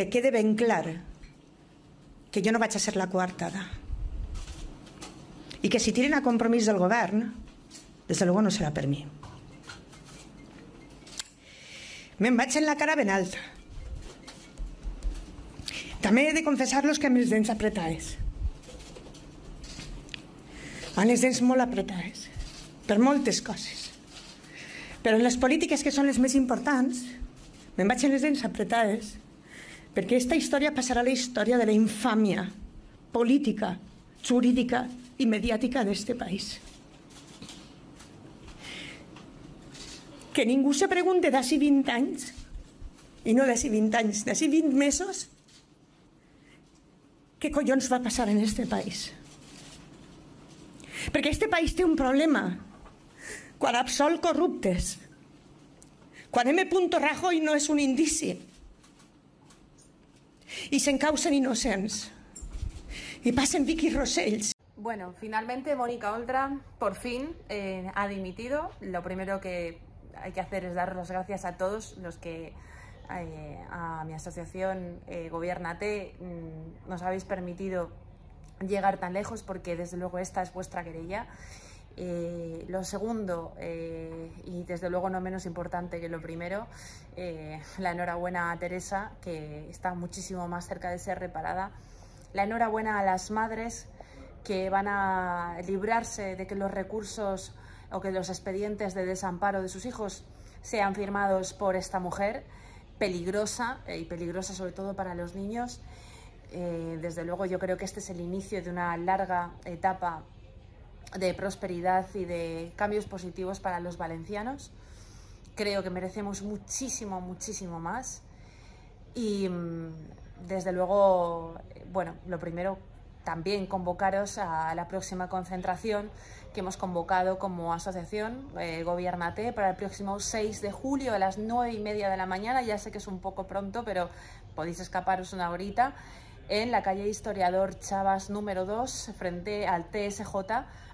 que quede ben clar que jo no vaig a ser la coartada i que si tiren a compromís del govern, des de no serà per mi. Me'n vaig en la cara ben alta. També he de confessar-los que amb les dents apretades. Amb les dents molt apretades, per moltes coses. Però en les polítiques que són les més importants, me'n vaig en les dents apretades, perquè aquesta història passarà a la història de la infàmia política, jurídica i mediàtica d'este país. Que ningú se pregunte d'ací 20 anys, i no d'ací 20 anys, d'ací 20 mesos, què collons va passar en este país. Perquè este país té un problema. Quan absol corruptes, quan M. Rajoy no és un indici, i s'encausen innocents, i passen Vicky Rosells. Bueno, finalmente Mónica Oltra por fin eh, ha dimitido. Lo primero que hay que hacer es dar las gracias a todos los que eh, a mi asociación eh, Gobiernate mm, nos habéis permitido llegar tan lejos porque desde luego esta es vuestra querella. Eh, lo segundo, eh, y desde luego no menos importante que lo primero, eh, la enhorabuena a Teresa, que está muchísimo más cerca de ser reparada. La enhorabuena a las madres que van a librarse de que los recursos o que los expedientes de desamparo de sus hijos sean firmados por esta mujer, peligrosa y peligrosa sobre todo para los niños. desde luego yo creo que este es el inicio de una larga etapa de prosperidad y de cambios positivos para los valencianos. Creo que merecemos muchísimo, muchísimo más. Y mm, desde luego, bueno, lo primero también convocaros a la próxima concentración que hemos convocado como asociación eh, Gobiernate para el próximo 6 de julio a las 9 y media de la mañana. Ya sé que es un poco pronto, pero podéis escaparos una horita en la calle Historiador Chavas número 2, frente al TSJ.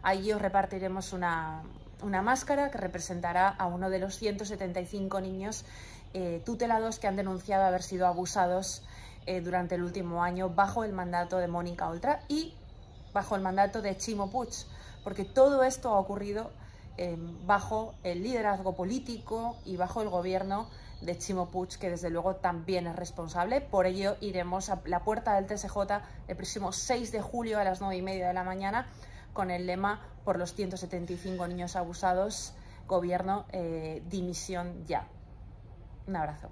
Allí os repartiremos una, una máscara que representará a uno de los 175 niños eh, tutelados que han denunciado haber sido abusados eh, durante el último año bajo el mandato de Mónica Oltra y bajo el mandato de Chimo Puig, porque todo esto ha ocurrido eh, bajo el liderazgo político y bajo el gobierno de Chimo Puig, que desde luego también es responsable. Por ello iremos a la puerta del TSJ el próximo 6 de julio a las 9 y media de la mañana con el lema por los 175 niños abusados, gobierno, eh, dimisión ya. Un abrazo.